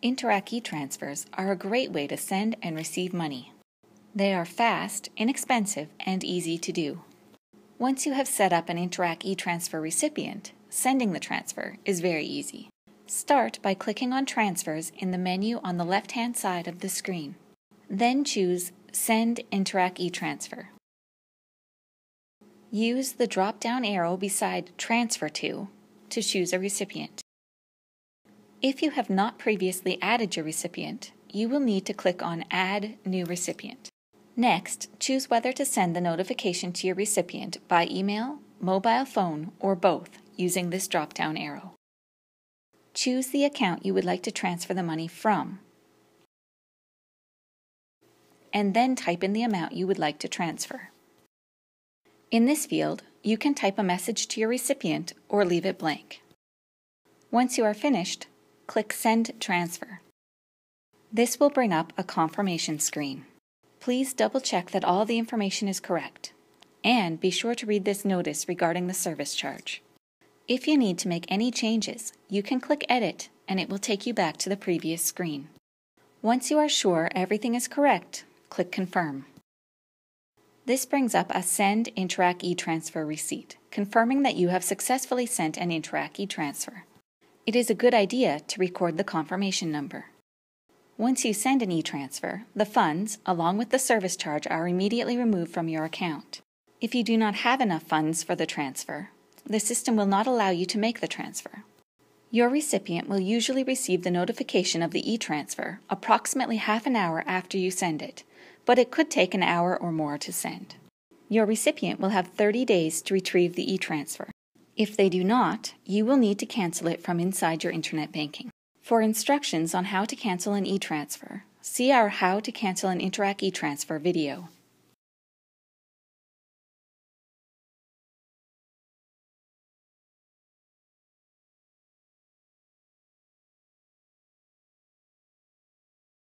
Interac e-transfers are a great way to send and receive money. They are fast, inexpensive, and easy to do. Once you have set up an Interac e-transfer recipient, sending the transfer is very easy. Start by clicking on Transfers in the menu on the left-hand side of the screen. Then choose Send Interac e-transfer. Use the drop-down arrow beside Transfer to to choose a recipient. If you have not previously added your recipient, you will need to click on Add New Recipient. Next, choose whether to send the notification to your recipient by email, mobile phone, or both using this drop down arrow. Choose the account you would like to transfer the money from, and then type in the amount you would like to transfer. In this field, you can type a message to your recipient or leave it blank. Once you are finished, click Send Transfer. This will bring up a confirmation screen. Please double check that all the information is correct, and be sure to read this notice regarding the service charge. If you need to make any changes, you can click Edit and it will take you back to the previous screen. Once you are sure everything is correct, click Confirm. This brings up a Send Interac e-transfer receipt, confirming that you have successfully sent an Interac e-transfer it is a good idea to record the confirmation number. Once you send an e-transfer, the funds, along with the service charge, are immediately removed from your account. If you do not have enough funds for the transfer, the system will not allow you to make the transfer. Your recipient will usually receive the notification of the e-transfer approximately half an hour after you send it, but it could take an hour or more to send. Your recipient will have 30 days to retrieve the e-transfer. If they do not, you will need to cancel it from inside your internet banking. For instructions on how to cancel an e-transfer, see our How to Cancel an Interac e-transfer video.